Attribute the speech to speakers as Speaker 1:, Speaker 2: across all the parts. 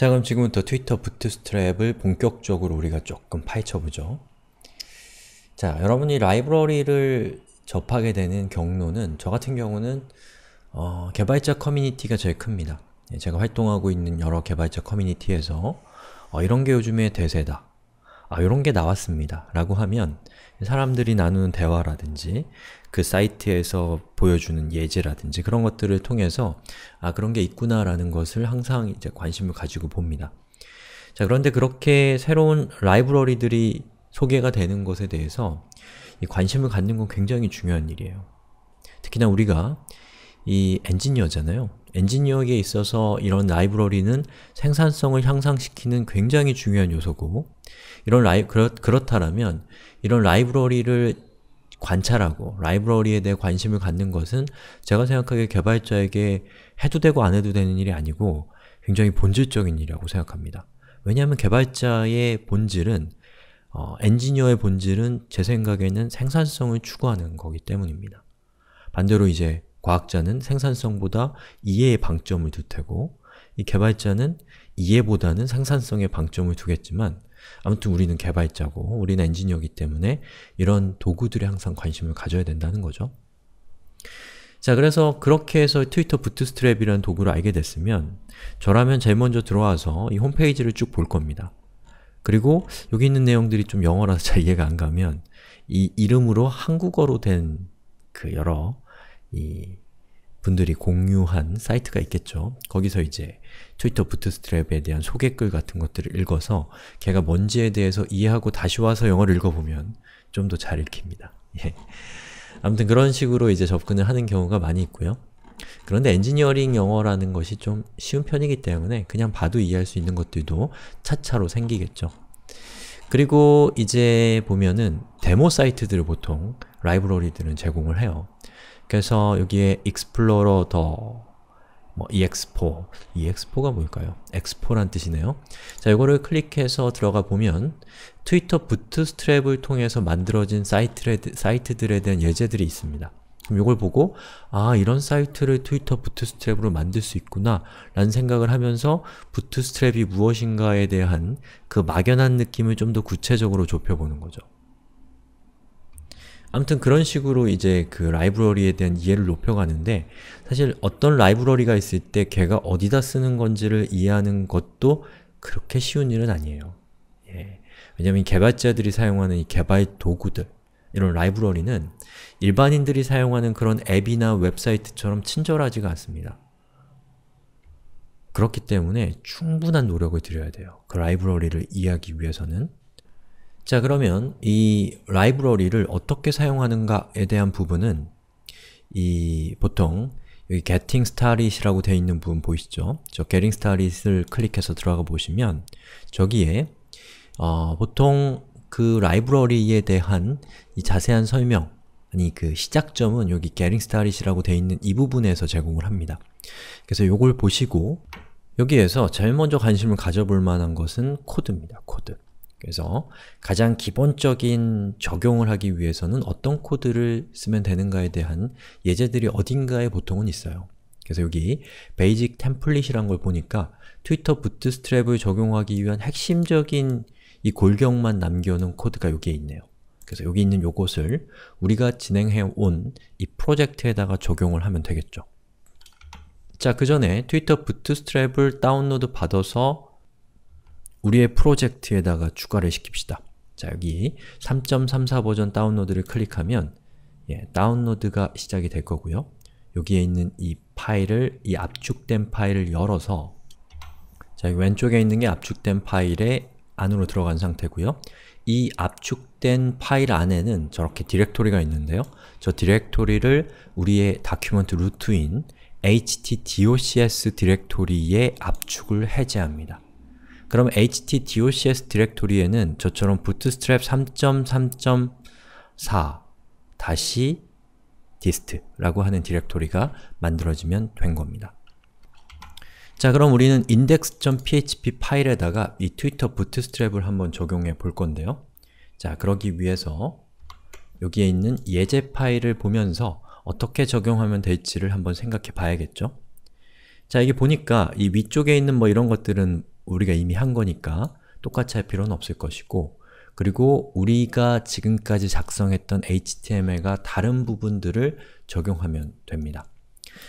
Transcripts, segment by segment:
Speaker 1: 자 그럼 지금부터 트위터 부트스트랩을 본격적으로 우리가 조금 파헤쳐보죠. 자, 여러분이 라이브러리를 접하게 되는 경로는 저 같은 경우는 어, 개발자 커뮤니티가 제일 큽니다. 예, 제가 활동하고 있는 여러 개발자 커뮤니티에서 어, 이런 게 요즘에 대세다. 아, 이런 게 나왔습니다. 라고 하면 사람들이 나누는 대화라든지 그 사이트에서 보여주는 예제라든지 그런 것들을 통해서 아, 그런 게 있구나라는 것을 항상 이제 관심을 가지고 봅니다. 자, 그런데 그렇게 새로운 라이브러리들이 소개가 되는 것에 대해서 이 관심을 갖는 건 굉장히 중요한 일이에요. 특히나 우리가 이 엔지니어잖아요. 엔지니어에게 있어서 이런 라이브러리는 생산성을 향상시키는 굉장히 중요한 요소고 이런 라이 그렇, 그렇다면 이런 라이브러리를 관찰하고 라이브러리에 대해 관심을 갖는 것은 제가 생각하기에 개발자에게 해도 되고 안 해도 되는 일이 아니고 굉장히 본질적인 일이라고 생각합니다. 왜냐하면 개발자의 본질은 어, 엔지니어의 본질은 제 생각에는 생산성을 추구하는 거기 때문입니다. 반대로 이제 과학자는 생산성보다 이해에 방점을 둘 테고 이 개발자는 이해보다는 생산성에 방점을 두겠지만 아무튼 우리는 개발자고 우리는 엔지니어이기 때문에 이런 도구들에 항상 관심을 가져야 된다는 거죠. 자 그래서 그렇게 해서 트위터 부트스트랩이라는 도구를 알게 됐으면 저라면 제일 먼저 들어와서 이 홈페이지를 쭉 볼 겁니다. 그리고 여기 있는 내용들이 좀 영어라서 잘 이해가 안 가면 이 이름으로 한국어로 된 그 여러 이 분들이 공유한 사이트가 있겠죠. 거기서 이제 트위터 부트스트랩에 대한 소개글 같은 것들을 읽어서 걔가 뭔지에 대해서 이해하고 다시 와서 영어를 읽어보면 좀 더 잘 읽힙니다. 예. 아무튼 그런 식으로 이제 접근을 하는 경우가 많이 있고요. 그런데 엔지니어링 영어라는 것이 좀 쉬운 편이기 때문에 그냥 봐도 이해할 수 있는 것들도 차차로 생기겠죠. 그리고 이제 보면은 데모 사이트들을 보통 라이브러리들은 제공을 해요. 그래서 여기에 explore the, 뭐 expo, expo가 뭘까요? expo란 뜻이네요. 자, 이거를 클릭해서 들어가 보면 트위터 부트스트랩을 통해서 만들어진 사이트들에 대한 예제들이 있습니다. 그럼 이걸 보고 아 이런 사이트를 트위터 부트스트랩으로 만들 수 있구나 라는 생각을 하면서 부트스트랩이 무엇인가에 대한 그 막연한 느낌을 좀 더 구체적으로 좁혀보는 거죠. 아무튼 그런 식으로 이제 그 라이브러리에 대한 이해를 높여가는데 사실 어떤 라이브러리가 있을 때 걔가 어디다 쓰는 건지를 이해하는 것도 그렇게 쉬운 일은 아니에요. 예. 왜냐면 개발자들이 사용하는 이 개발 도구들 이런 라이브러리는 일반인들이 사용하는 그런 앱이나 웹사이트처럼 친절하지가 않습니다. 그렇기 때문에 충분한 노력을 들여야 돼요. 그 라이브러리를 이해하기 위해서는 자 그러면 이 라이브러리를 어떻게 사용하는가에 대한 부분은 이 보통 여기 getting started이라고 되어 있는 부분 보이시죠? 저 getting started을 클릭해서 들어가 보시면 저기에 어, 보통 그 라이브러리에 대한 이 자세한 설명 아니 그 시작점은 여기 getting started이라고 되어 있는 이 부분에서 제공을 합니다. 그래서 요걸 보시고 여기에서 제일 먼저 관심을 가져볼 만한 것은 코드입니다. 코드. 그래서 가장 기본적인 적용을 하기 위해서는 어떤 코드를 쓰면 되는가에 대한 예제들이 어딘가에 보통은 있어요. 그래서 여기 basic template이란 걸 보니까 트위터 Bootstrap을 적용하기 위한 핵심적인 이 골격만 남겨놓은 코드가 여기에 있네요. 그래서 여기 있는 요것을 우리가 진행해온 이 프로젝트에다가 적용을 하면 되겠죠. 자, 그 전에 트위터 Bootstrap을 다운로드 받아서 우리의 프로젝트에다가 추가를 시킵시다. 자, 여기 3.34 버전 다운로드를 클릭하면 예, 다운로드가 시작이 될 거고요. 여기에 있는 이 파일을, 이 압축된 파일을 열어서 자, 왼쪽에 있는 게 압축된 파일의 안으로 들어간 상태고요. 이 압축된 파일 안에는 저렇게 디렉토리가 있는데요. 저 디렉토리를 우리의 document root인 htdocs 디렉토리에 압축을 해제합니다. 그럼 htdocs 디렉토리에는 저처럼 bootstrap 3.3.4 다시 dist라고 하는 디렉토리가 만들어지면 된 겁니다. 자 그럼 우리는 index.php 파일에다가 이 트위터 부트스트랩을 한번 적용해 볼 건데요. 자 그러기 위해서 여기에 있는 예제 파일을 보면서 어떻게 적용하면 될지를 한번 생각해 봐야겠죠. 자, 이게 보니까 이 위쪽에 있는 뭐 이런 것들은 우리가 이미 한 거니까 똑같이 할 필요는 없을 것이고 그리고 우리가 지금까지 작성했던 HTML과 다른 부분들을 적용하면 됩니다.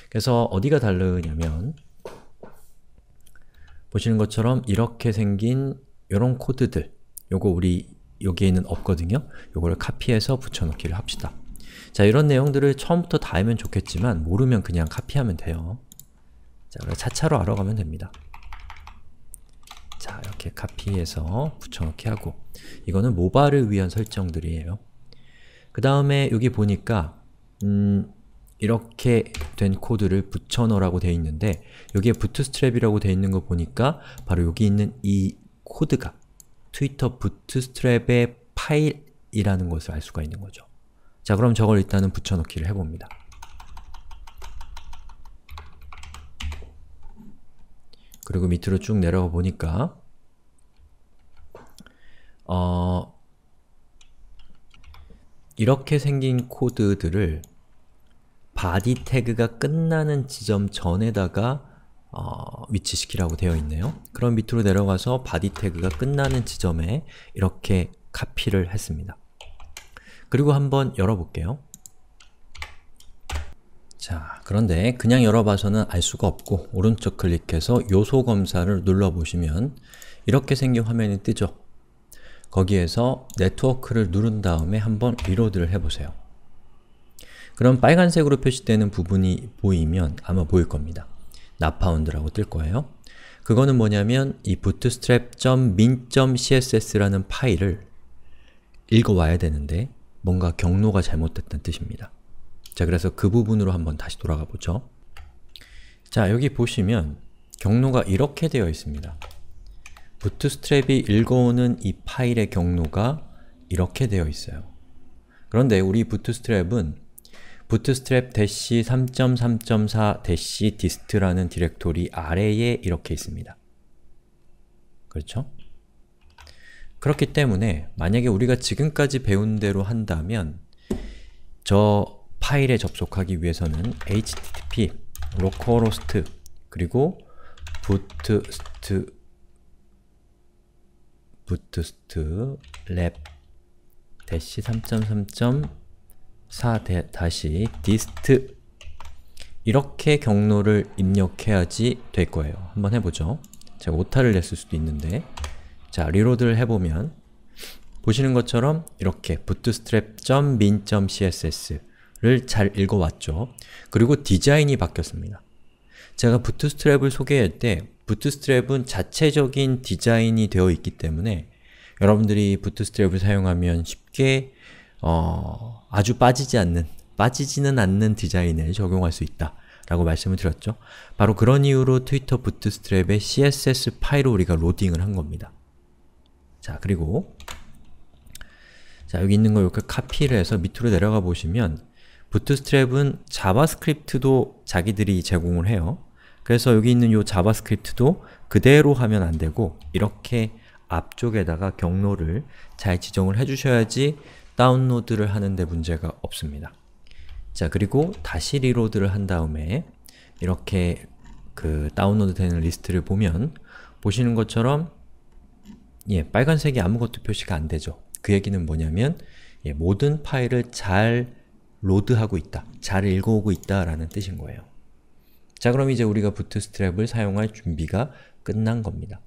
Speaker 1: 그래서 어디가 다르냐면 보시는 것처럼 이렇게 생긴 이런 코드들 요거 우리 여기에 있는 없거든요? 요거를 카피해서 붙여넣기를 합시다. 자, 이런 내용들을 처음부터 다 알면 좋겠지만 모르면 그냥 카피하면 돼요. 자, 그럼 차차로 알아가면 됩니다. 자, 이렇게 카피해서 붙여넣기 하고 이거는 모바일을 위한 설정들이에요. 그 다음에 여기 보니까 음, 이렇게 된 코드를 붙여넣으라고 되어 있는데 여기에 부트스트랩이라고 되어 있는 거 보니까 바로 여기 있는 이 코드가 트위터 부트스트랩의 파일이라는 것을 알 수가 있는 거죠. 자 그럼 저걸 일단은 붙여넣기를 해봅니다. 그리고 밑으로 쭉 내려가 보니까 어, 이렇게 생긴 코드들을 body 태그가 끝나는 지점 전에다가 어, 위치시키라고 되어 있네요. 그럼 밑으로 내려가서 body 태그가 끝나는 지점에 이렇게 카피를 했습니다. 그리고 한번 열어볼게요. 자, 그런데 그냥 열어봐서는 알 수가 없고 오른쪽 클릭해서 요소 검사를 눌러보시면 이렇게 생긴 화면이 뜨죠. 거기에서 네트워크를 누른 다음에 한번 reload를 해보세요. 그럼 빨간색으로 표시되는 부분이 보이면 아마 보일 겁니다. not found라고 뜰 거예요. 그거는 뭐냐면 이 bootstrap.min.css라는 파일을 읽어와야 되는데 뭔가 경로가 잘못됐다는 뜻입니다. 자, 그래서 그 부분으로 한번 다시 돌아가 보죠. 자, 여기 보시면 경로가 이렇게 되어 있습니다. 부트스트랩이 읽어오는 이 파일의 경로가 이렇게 되어 있어요. 그런데 우리 부트스트랩은 bootstrap 3.3.4 dist라는 디렉토리 아래에 이렇게 있습니다. 그렇죠? 그렇기 때문에 만약에 우리가 지금까지 배운 대로 한다면 저 파일에 접속하기 위해서는 http localhost 그리고 bootstrap bootstrap 3.3.4 다시 dist 이렇게 경로를 입력해야지 될 거예요. 한번 해보죠. 제가 오타를 냈을 수도 있는데 자, reload를 해보면 보시는 것처럼 이렇게 bootstrap.min.css를 잘 읽어왔죠. 그리고 디자인이 바뀌었습니다. 제가 Bootstrap을 소개할 때 Bootstrap은 자체적인 디자인이 되어 있기 때문에 여러분들이 Bootstrap을 사용하면 쉽게 어, 아주 빠지지 않는, 빠지지는 않는 디자인을 적용할 수 있다 라고 말씀을 드렸죠. 바로 그런 이유로 트위터 Bootstrap의 CSS 파일을 우리가 로딩을 한 겁니다. 자, 그리고 자, 여기 있는 걸 이렇게 카피를 해서 밑으로 내려가 보시면 Bootstrap은 자바스크립트도 자기들이 제공을 해요. 그래서 여기 있는 이 자바스크립트도 그대로 하면 안 되고 이렇게 앞쪽에다가 경로를 잘 지정을 해주셔야지 다운로드를 하는데 문제가 없습니다. 자, 그리고 다시 reload를 한 다음에 이렇게 그 다운로드 되는 리스트를 보면 보시는 것처럼 예, 빨간색이 아무것도 표시가 안 되죠. 그 얘기는 뭐냐면 예, 모든 파일을 잘 load하고 있다, 잘 읽어오고 있다 라는 뜻인 거예요. 자 그럼 이제 우리가 Bootstrap을 사용할 준비가 끝난 겁니다.